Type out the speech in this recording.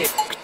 К